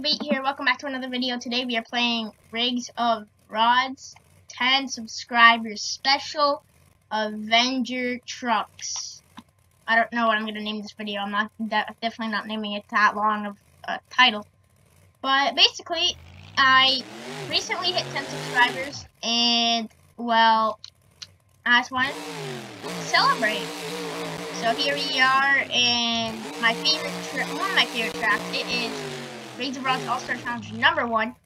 Bait here. Welcome back to another video. Today we are playing Rigs of Rods 10 subscribers special Avenger Trucks. I don't know what I'm going to name this video. I'm not de definitely not naming it that long of a title. But basically, I recently hit 10 subscribers and, well, I just wanted to celebrate. So here we are, and my favorite, one of my favorite tracks, it is Rigs of All-Star Challenge number one.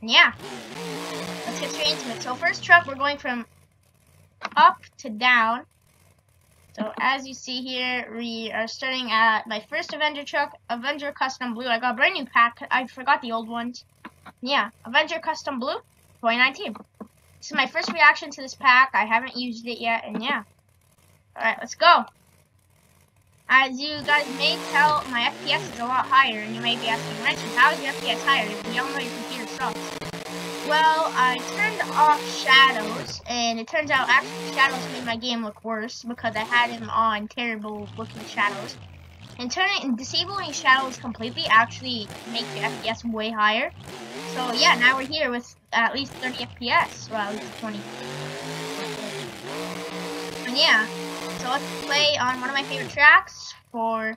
And yeah, let's get straight into it. So first truck, we're going from up to down. So as you see here, we are starting at my first Avenger truck, Avenger Custom Blue. I got a brand new pack. I forgot the old ones. Yeah, Avenger Custom Blue 2019. This is my first reaction to this pack. I haven't used it yet, and yeah. Alright, let's go. As you guys may tell, my FPS is a lot higher, and you may be asking, Wrenches, how is your FPS higher? We all know your computer sucks. Well, I turned off shadows, and it turns out actually shadows made my game look worse because I had him on terrible looking shadows. And turning and disabling shadows completely actually makes your FPS way higher. So yeah, now we're here with at least 30 FPS, well at least 20. And yeah, so let's play on one of my favorite tracks for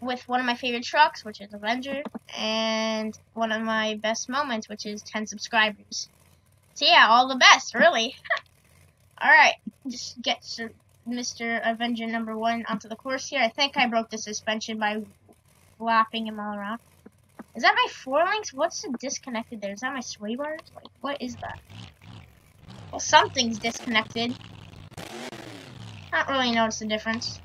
with one of my favorite trucks, which is Avenger, and one of my best moments, which is 10 subscribers. So yeah, all the best, really. Alright, just get Mr. Avenger number one onto the course here. I think I broke the suspension by flapping him all around. Is that my four links? What's the disconnected there? Is that my sway bars? Like, what is that? Well, something's disconnected. Not really notice the difference.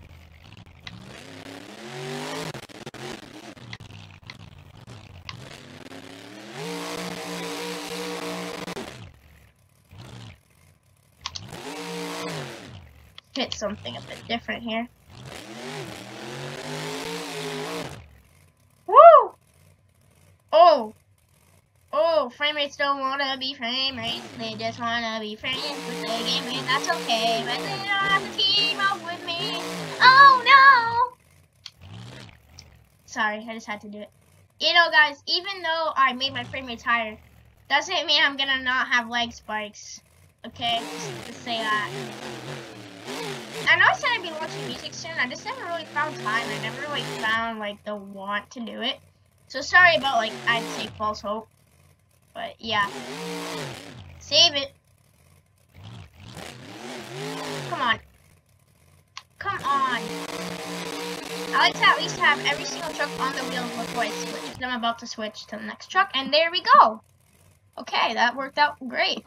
Hit something a bit different here. Woo! Oh! Oh, frame rates don't wanna be frame rates. They just wanna be friends with the game, that's okay. But they don't have to with me. Oh no! Sorry, I just had to do it. You know, guys, even though I made my frame higher, doesn't mean I'm gonna not have leg spikes. Okay, just to say that. I know I said I'd be watching music soon. I just never really found time. I never like found like the want to do it. So sorry about like I'd say false hope. But yeah. Save it. Come on. Come on. I like to at least have every single truck on the wheels before I switch. I'm about to switch to the next truck, and there we go. Okay, that worked out great.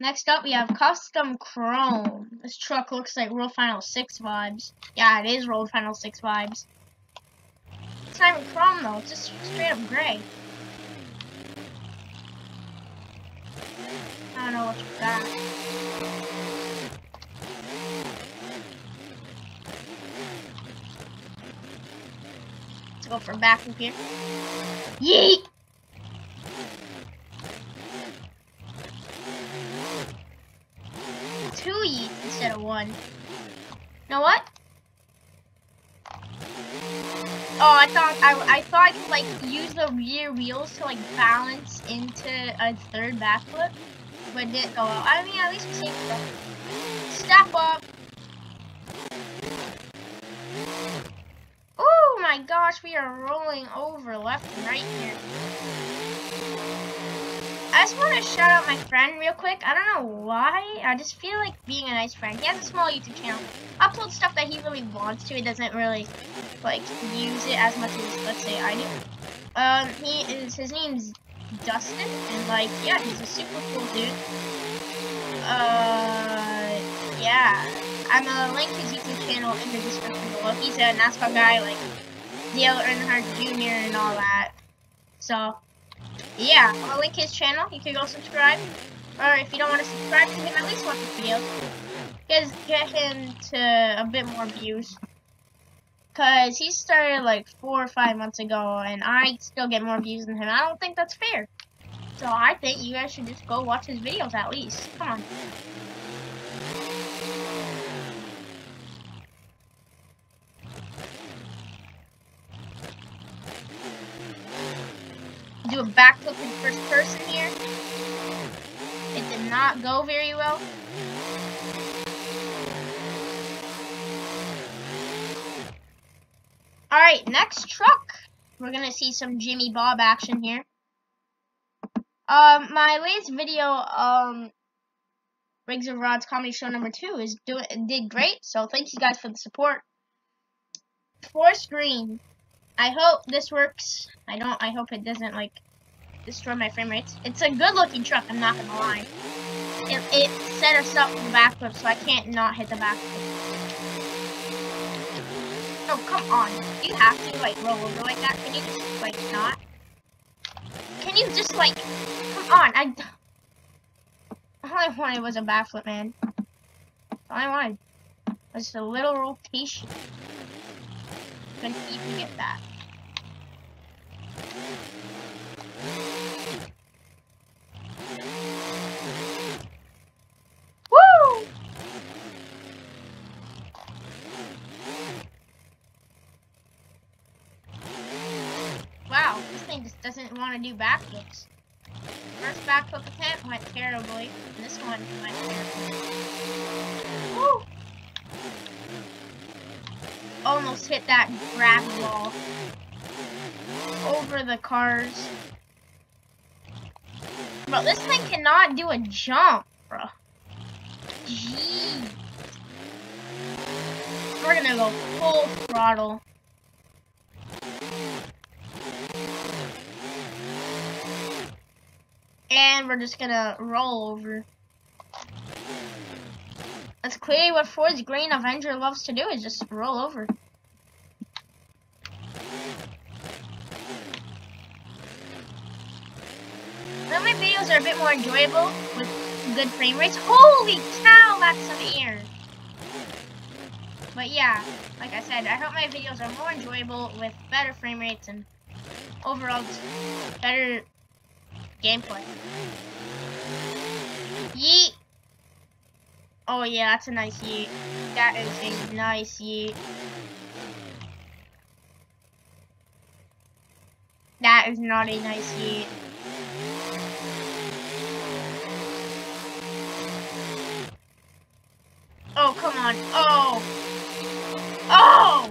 Next up, we have Custom Chrome. This truck looks like World Final 6 vibes. Yeah, it is World Final 6 vibes. It's not even chrome, though. It's just straight up gray. I don't know what you got. Let's go for back from here. Yeet! Two yeets instead of one. You know what? Oh, I thought I, I thought I could like use the rear wheels to like balance into a third backflip, but it didn't go out. I mean, at least we saved. Step up. Oh my gosh, we are rolling over left and right here. I just want to shout out my friend real quick. I don't know why. I just feel like being a nice friend. He has a small YouTube channel. Uploads stuff that he really wants to. He doesn't really like use it as much as let's say I do. Um, he is his name's Dustin, and like yeah, he's a super cool dude. Uh, yeah, I'm gonna link his YouTube channel in the description below. He's a NASCAR guy, like Dale Earnhardt Jr. and all that. So yeah, I'll link his channel. You can go subscribe. Or if you don't want to subscribe to him, at least watch his videos. Get, get him to a bit more views. Because he started like four or five months ago, and I still get more views than him. I don't think that's fair. So I think you guys should just go watch his videos at least. Come on. Do a backflip in first person here. It did not go very well. Alright, next truck. We're gonna see some Jimmy Bob action here. Um, my latest video, um, Rigs of Rods comedy show number two is doing did great. So thank you guys for the support. Forest Green. I hope this works. I don't. I hope it doesn't like destroy my frame rates. It's a good looking truck. I'm not gonna lie. It, it set us up for the backflip, so I can't not hit the backflip. Oh, come on. Do you have to, like, roll over like that? Can you just, like, not? Can you just, like, come on. I, all I wanted was a backflip, man. All I wanted was a little rotation. Couldn't even get that. Doesn't want to do backflips. First backflip attempt went terribly, and this one went terribly. Woo! Almost hit that grab wall. Over the cars. Bro, this thing cannot do a jump, bro. Jeez. We're gonna go full throttle. And we're just gonna roll over. That's clearly what Forest Green Avenger loves to do, is just roll over. Some of my videos are a bit more enjoyable with good frame rates. Holy cow, that's some air. But yeah, like I said, I hope my videos are more enjoyable with better frame rates and overall better gameplay. Yeet! Oh yeah, that's a nice yeet. That is a nice yeet. That is not a nice yeet. Oh, come on. Oh! Oh!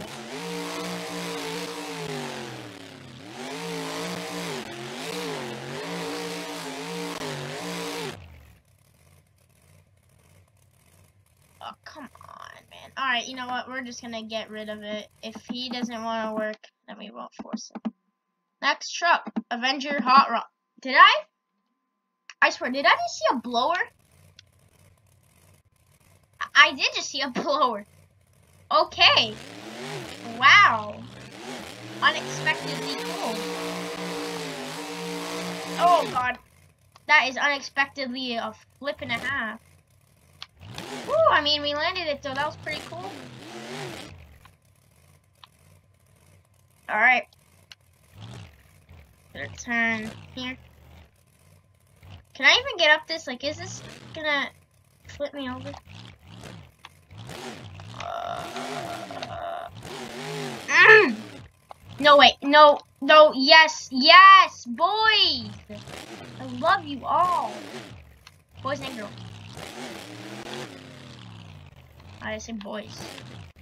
Oh, come on, man. Alright, you know what? We're just gonna get rid of it. If he doesn't want to work, then we won't force it. Next truck. Avenger Hot Rod. Did I? I swear, did I just see a blower? I did just see a blower. Okay. Wow. Unexpectedly cool. Oh god. That is unexpectedly a flip and a half. Woo, I mean, we landed it, so that was pretty cool. Alright. Turn here. Can I even get up this? Like, is this gonna flip me over? Mm. No, wait. No. No. Yes. Yes. Boys. I love you all. Boys and girls. I say boys.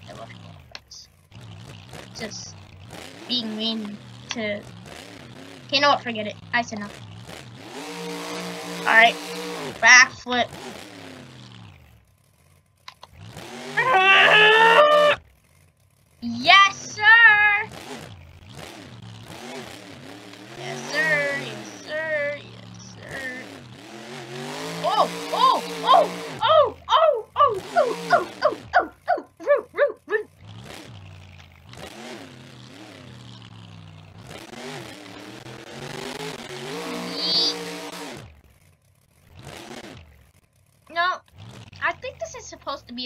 I love boys. Just being mean to. You know what? Forget it. I said no. Alright. Backflip.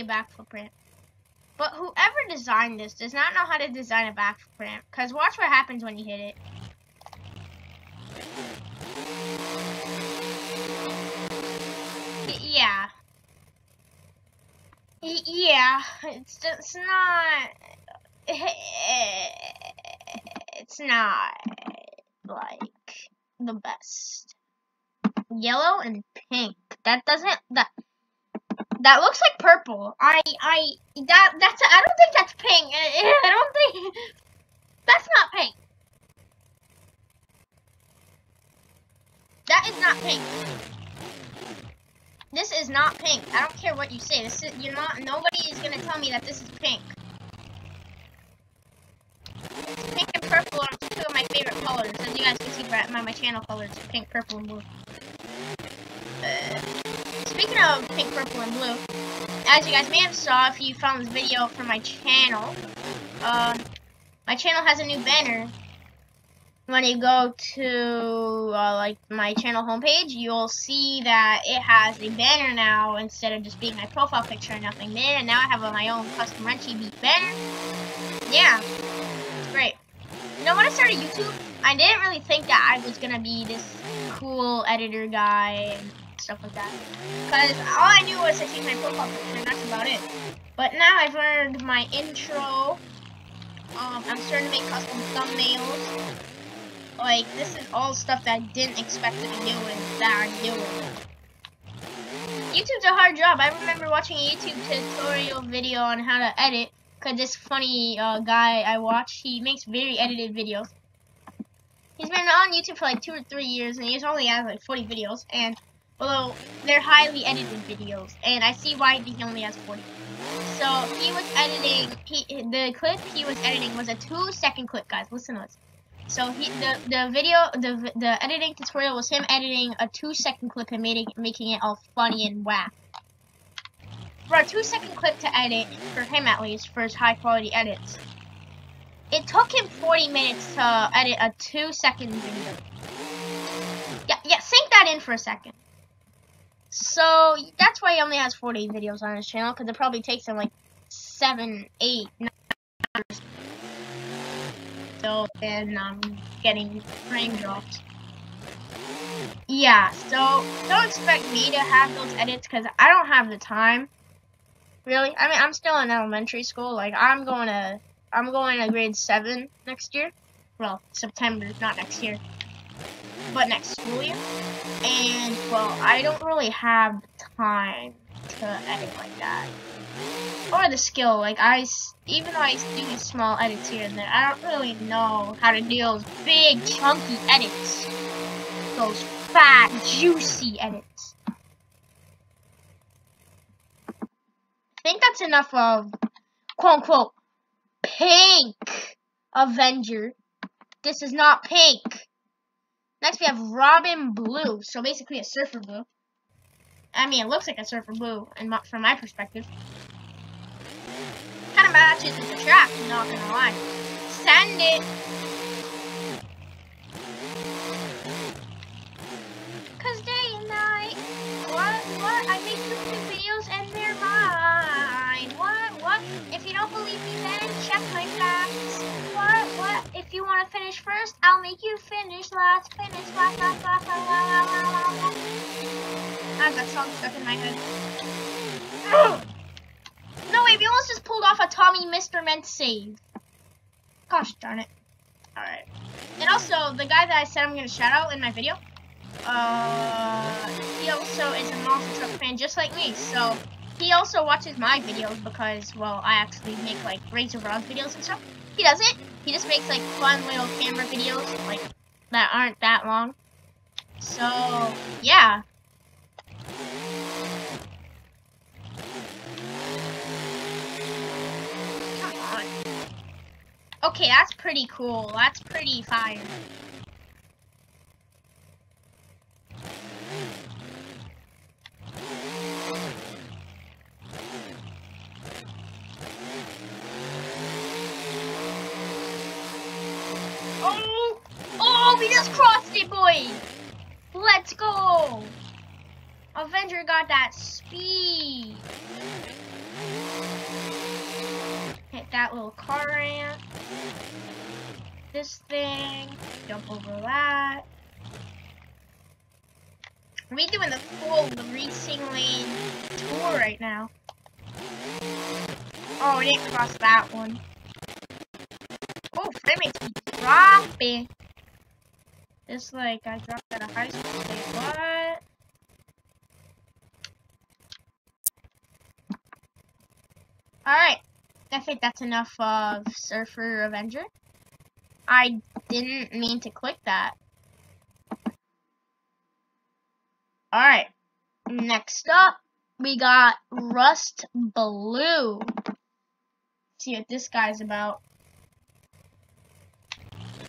A backflip ramp. But whoever designed this does not know how to design a backflip ramp. Because watch what happens when you hit it. Yeah. Yeah, it's it's not it's not like the best. Yellow and pink. That doesn't that that looks like purple. I I that that's I don't think that's pink. I, I don't think that's not pink. That is not pink. This is not pink. I don't care what you say. This is you're not nobody is gonna tell me that this is pink. Pink and purple are two of my favorite colors. As you guys can see my, my channel colors, pink, purple, and blue. Of pink, purple, and blue, as you guys may have saw if you found this video from my channel, uh, my channel has a new banner. When you go to uh, like my channel homepage, you'll see that it has a banner now instead of just being my profile picture and nothing there. Now I have my own custom Wrenchy Beat banner. Yeah, great. You know, when I started YouTube, I didn't really think that I was gonna be this cool editor guy stuff like that. Because all I knew was to change my profile picture, and that's about it. But now I've learned my intro. Um, I'm starting to make custom thumbnails. Like, this is all stuff that I didn't expect to be doing that I'm doing. YouTube's a hard job. I remember watching a YouTube tutorial video on how to edit Cause this funny uh, guy I watch, he makes very edited videos. He's been on YouTube for like two or three years, and he's only has like 40 videos. And although they're highly edited videos, and I see why he only has 40. So he was editing. He the clip he was editing was a two-second clip, guys. Listen to this. So he the the video the the editing tutorial was him editing a two-second clip and making making it all funny and whack for a two second clip to edit, for him at least, for his high quality edits. It took him 40 minutes to edit a two second video. Yeah, yeah, sink that in for a second. So, that's why he only has 40 videos on his channel, because it probably takes him like 7, 8, 9 hours. So, and I'm um, getting frame drops. Yeah, so don't expect me to have those edits, because I don't have the time. Really? I mean, I'm still in elementary school. Like, I'm going to, I'm going to grade seven next year. Well, September, not next year, but next school year. And well, I don't really have time to edit like that, or the skill. Like I, even though I do small edits here and there, I don't really know how to do those big chunky edits, those fat, juicy edits. I think that's enough of quote unquote pink Avenger. This is not pink. Next we have Robin Blue. So basically a surfer blue. I mean, it looks like a surfer blue and from my perspective. Kind of matches with the track, not gonna lie. Send it. Cause day and night. What? What? I make YouTube videos and they're mine. Don't believe me, then check my facts. What? What? If you want to finish first, I'll make you finish last. Finish last, last, last, last, last, last, last. I have that song stuck in my head. No, wait, we almost just pulled off a Tommy Mr. Meant save. Gosh darn it. Alright. And also, the guy that I said I'm going to shout out in my video, uh, he also is a Monster Truck fan just like me, so he also watches my videos because, well, I actually make like Razor Rod videos and stuff. He doesn't. He just makes like fun little camera videos, like, that aren't that long. So, yeah. Come on. Okay, that's pretty cool. That's pretty fire. Oh, Oh, we just crossed it, boys! Let's go! Avenger got that speed. Hit that little car ramp. This thing. Jump over that. We're doing the full racing lane tour right now. Oh, we didn't cross that one. Oh, rate's dropping. Just like I dropped out of high school. Wait, what? Alright. I think that's enough of Surfer Avenger. I didn't mean to click that. Alright. Next up, we got Rust Blue. See what this guy's about.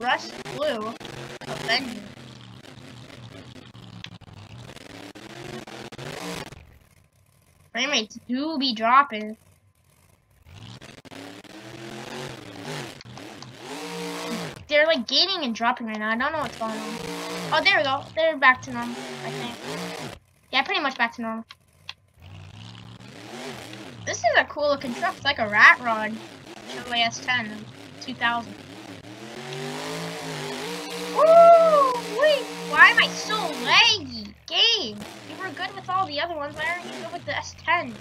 Rust Blue Avenger. Frame rates do be dropping. They're like gaining and dropping right now. I don't know what's going on. Oh, there we go. They're back to normal, I think. Yeah, pretty much back to normal. This is a cool looking truck. It's like a rat rod. Chevrolet S10 2000. Woo! Wait, why am I so laggy? Game, you were good with all the other ones. Why aren't you good with the S10?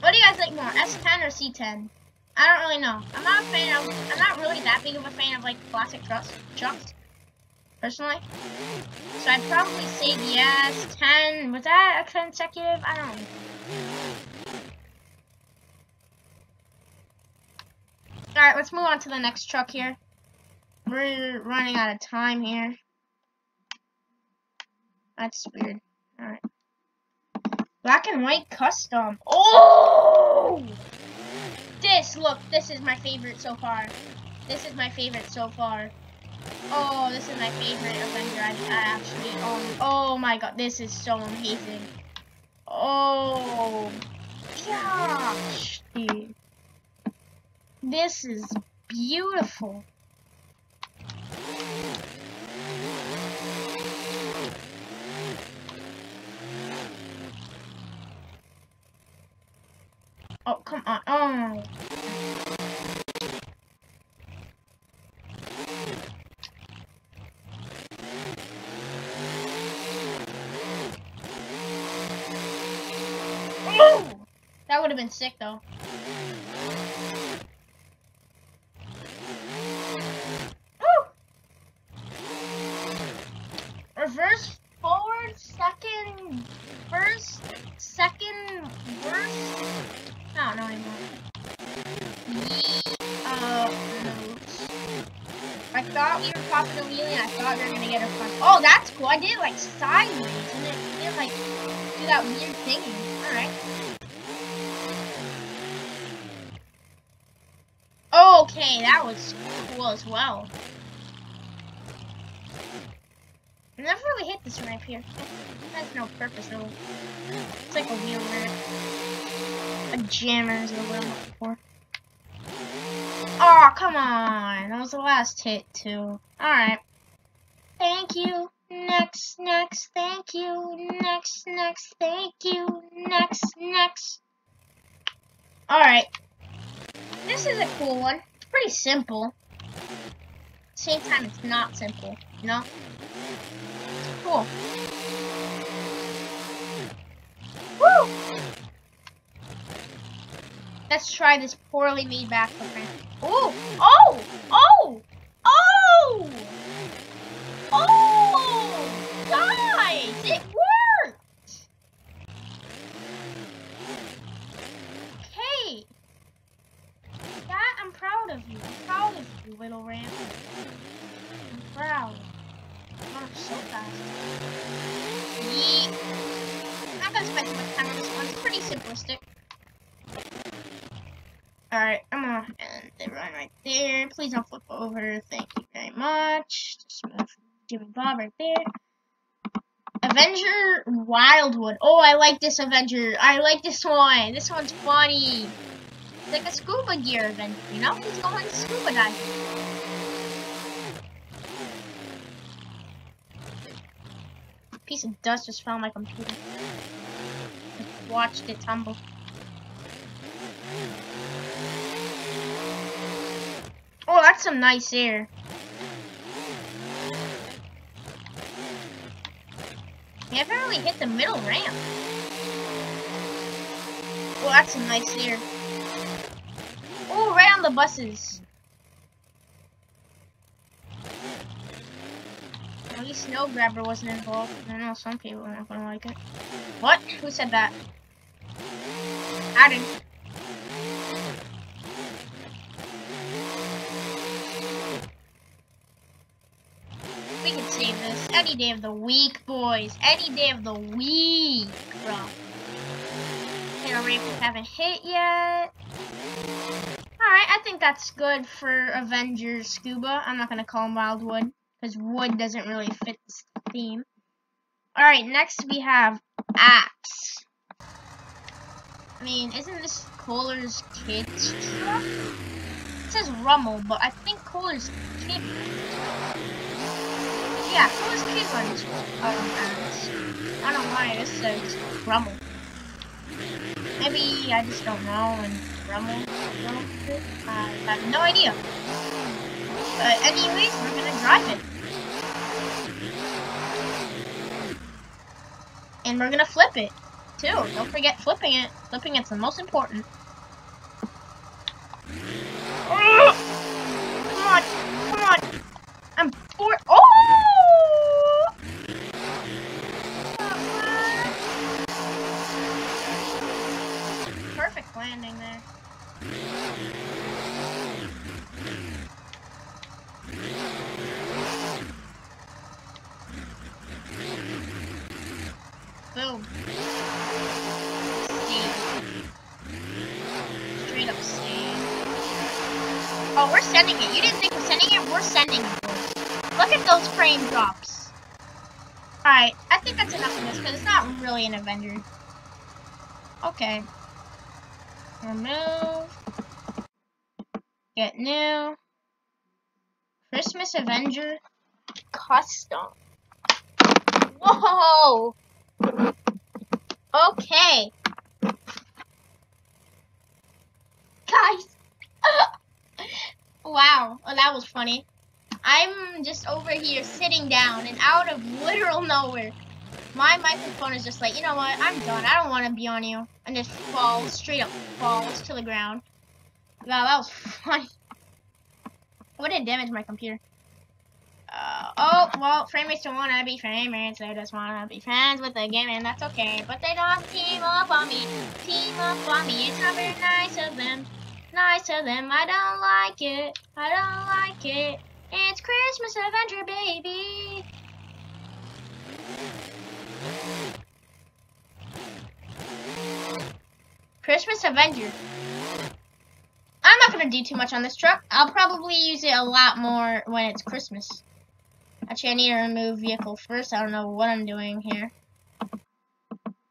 What do you guys like more, S10 or C10? I don't really know. I'm not a fan of. I'm not really that big of a fan of like classic trucks. Trucks, personally. So I'd probably say the S10. Was that a consecutive? I don't know. Alright, let's move on to the next truck here. We're running out of time here. That's weird. Alright. Black and white custom. Oh! This, look, this is my favorite so far. This is my favorite so far. Oh, this is my favorite Avenger I, I actually own. Oh my god, this is so amazing. Oh, gosh, dude. This is beautiful. Oh, come on. Oh. That would have been sick though. This ramp here. It has no purpose really. It's like a wheel ramp. A jammer is the word I'm looking for. Oh, come on. That was the last hit too. Alright. Thank you. Next, next, thank you. Next, next, thank you. Next, next. Alright. This is a cool one. It's pretty simple. Same time, it's not simple. You know? Cool. Woo! Let's try this poorly made backflip. Ooh! Oh! Oh! Oh! Oh! Guys! It worked! Okay. That, I'm proud of you. I'm proud of you, little ram. I'm proud. Oh, so fast. Yeet. Not gonna spend too much time on this one. It's simplistic. Alright, I'm gonna end the run right there. Please don't flip over. Thank you very much. Just move Jimmy Bob right there. Avenger Wildwood. Oh, I like this Avenger. I like this one. This one's funny. It's like a scuba gear event, you know? He's going scuba diving. Piece of dust just fell on my computer. I watched it tumble. Oh, that's some nice air. You haven't really hit the middle ramp. Oh, that's some nice air. Oh, right on the buses. At least Snow Grabber wasn't involved. I know some people are not gonna like it. What? Who said that? We can save this any day of the week, boys. Any day of the week, bro. Halo Rifles haven't hit yet. Alright, I think that's good for Avengers Scuba. I'm not gonna call him Wildwood, because wood doesn't really fit this theme. Alright, next we have Axe. I mean, isn't this Koehler's kid's truck? It says Rummel, but I think Koehler's kid. Yeah, Koehler's kid runs um, Axe. I don't know why this says Rummel. Maybe I just don't know and Rummel. I have no idea. But anyways, we're gonna drive it. And we're gonna flip it, too. Don't forget flipping it. Flipping it's the most important. Come on, come on. I'm for- Oh! Perfect landing there. Boom. Save. Straight up save. Oh, we're sending it. You didn't think we're sending it? We're sending it. Look at those frame drops. Alright, I think that's enough of this because it's not really an Avenger. Okay. Remove. Get new. Christmas Avenger Custom. Whoa! Okay. Guys. wow. Well, that was funny. I'm just over here sitting down and out of literal nowhere. My microphone is just like, you know what? I'm done. I don't want to be on you. And just falls, straight up falls to the ground. Wow, that was funny. What did damage my computer? Uh, oh, well, frame rates don't want to be frame rates. They just want to be friends with the game, and that's okay. But they don't team up on me. Team up on me. It's not very nice of them. Nice of them. I don't like it. I don't like it. It's Christmas Avenger, baby. Christmas Avenger. I'm not going to do too much on this truck. I'll probably use it a lot more when it's Christmas. Actually, I need to remove vehicle first. I don't know what I'm doing here.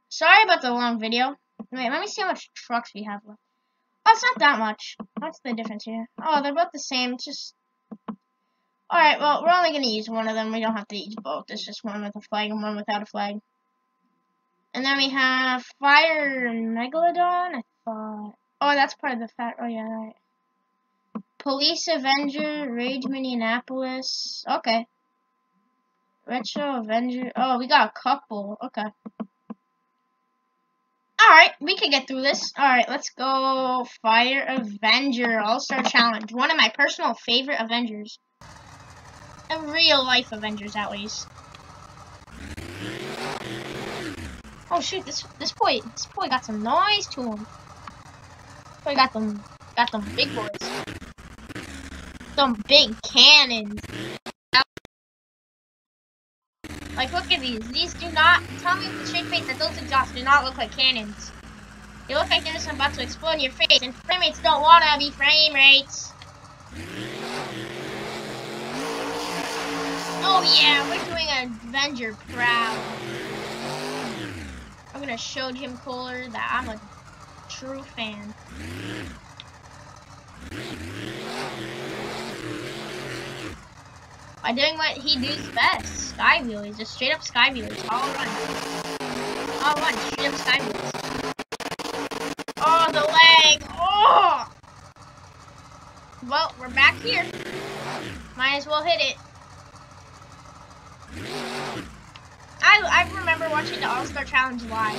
Sorry about the long video. Wait, let me see how much trucks we have left. Oh, it's not that much. What's the difference here? Oh, they're both the same. It's just... Alright, well, we're only going to use one of them. We don't have to use both. It's just one with a flag and one without a flag. And then we have Fire Megalodon, I thought. Oh, that's part of the fat. Oh, yeah, right. Police Avenger, Rage Minneapolis. Okay. Retro Avenger. Oh, we got a couple. Okay. Alright, we can get through this. Alright, let's go Fire Avenger All-Star Challenge. One of my personal favorite Avengers. A real life Avengers, at least. Oh shoot, this this boy this boy got some noise to him. Boy got them got them big boys. Some big cannons. Like look at these. These do not tell me with a straight face that those exhausts do not look like cannons. They look like they're just about to explode in your face, and frame rates don't wanna be frame rates. Oh yeah, we're doing an Avenger proud. I'm gonna show Jim Koehler that I'm a true fan. By doing what he does best, sky wheelies, just straight up sky wheelies, all run, all run, straight up sky. Oh, the leg! Oh! Well, we're back here. Might as well hit it. I, I remember watching the All-Star Challenge live.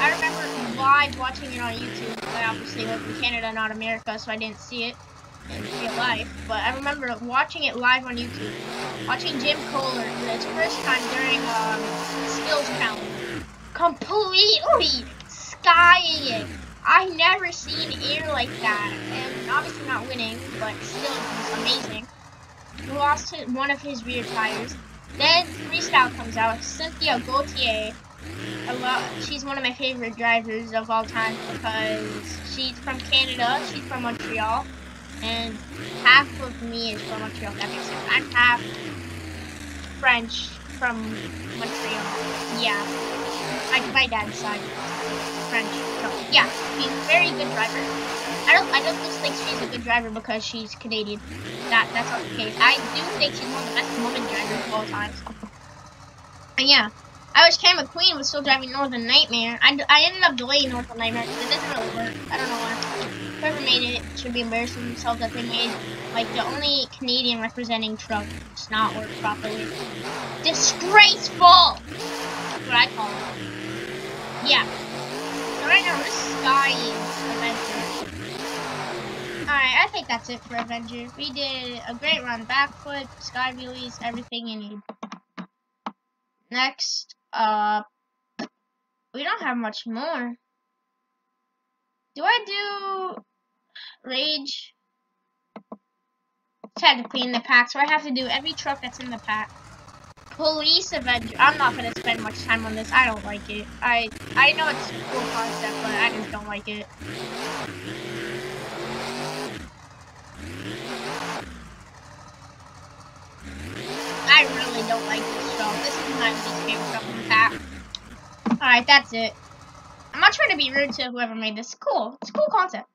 I remember live watching it on YouTube, but obviously lived in Canada, not America, so I didn't see it. In real life, but I remember watching it live on YouTube. Watching Jim Koehler for his first time during um, skills challenge. Completely skying it. I never seen air like that, and obviously not winning, but still amazing. He lost one of his rear tires. Then freestyle comes out. Cynthia love. She's one of my favorite drivers of all time because she's from Canada. She's from Montreal, and half of me is from Montreal. Sense. I'm half French from Montreal. Yeah, like my dad's side French. So yeah, she's a very good driver. I don't I don't just think she's a good driver because she's Canadian. That that's not the case. I do think she's one of the best women drivers of all time. And yeah. I wish Cam McQueen was still driving Northern Nightmare. I, I ended up delaying Northern Nightmare because it doesn't really work. I don't know why. Made it should be embarrassing themselves that they made like the only Canadian representing truck does not work properly. Disgraceful! That's what I call it. Yeah. So right now we're skying Avenger. Alright, I think that's it for Avenger. We did a great run, backflip, sky wheelies, everything you need. Next, uh, we don't have much more. Do I do rage? Had to clean the pack, so I have to do every truck that's in the pack. Police Avenger. I'm not gonna spend much time on this. I don't like it. I I know it's a cool concept, but I just don't like it. I really don't like this show. This is my least favorite show from the pack. Alright, that's it. I'm not trying to be rude to whoever made this. Cool. It's a cool concept.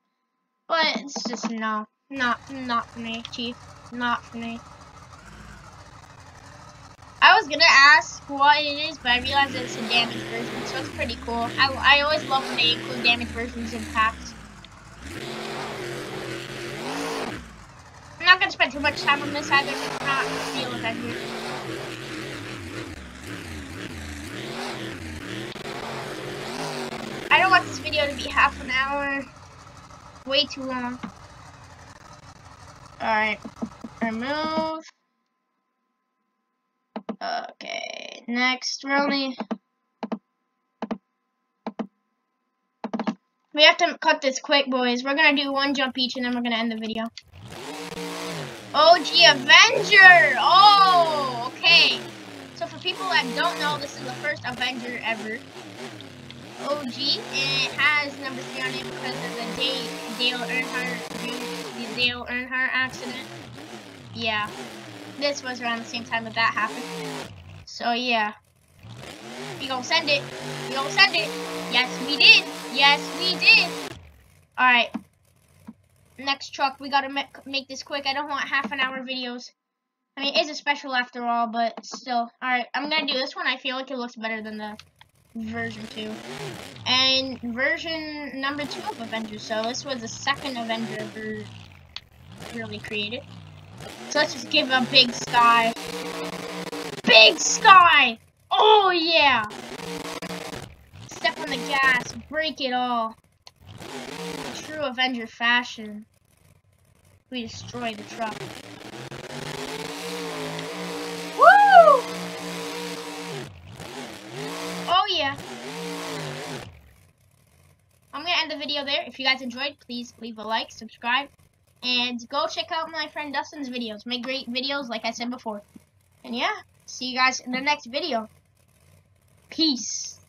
But it's just no. Not not for me, Chief. Not for me. I was gonna ask what it is, but I realized it's a damaged version, so it's pretty cool. I, I always love when they include damaged versions in packs. I'm not gonna spend too much time on this either, it's not real Avenger. I don't want this video to be half an hour. Way too long. Alright. Remove. Okay. Next, we're only... We have to cut this quick, boys. We're gonna do one jump each, and then we're gonna end the video. OG Avenger! Oh, okay. So for people that don't know, this is the first Avenger ever. OG, and it has number three on it because of the Dale, Dale Earnhardt, the Dale Earnhardt accident. Yeah, this was around the same time that that happened. So yeah, we gonna send it. We gonna send it. Yes, we did. Yes, we did. All right. Next truck, we gotta make, make this quick. I don't want half an hour videos. I mean, it is a special after all, but still. Alright, I'm gonna do this one. I feel like it looks better than the version 2. And version number 2 of Avengers. So this was the second Avenger ever really created. So let's just give a big sky. Big sky! Oh yeah! Step on the gas, break it all. True Avenger fashion. We destroy the truck. Woo! Oh yeah. I'm gonna end the video there. If you guys enjoyed, please leave a like, subscribe, and go check out my friend Dustin's videos. Make great videos, like I said before. And yeah, see you guys in the next video. Peace.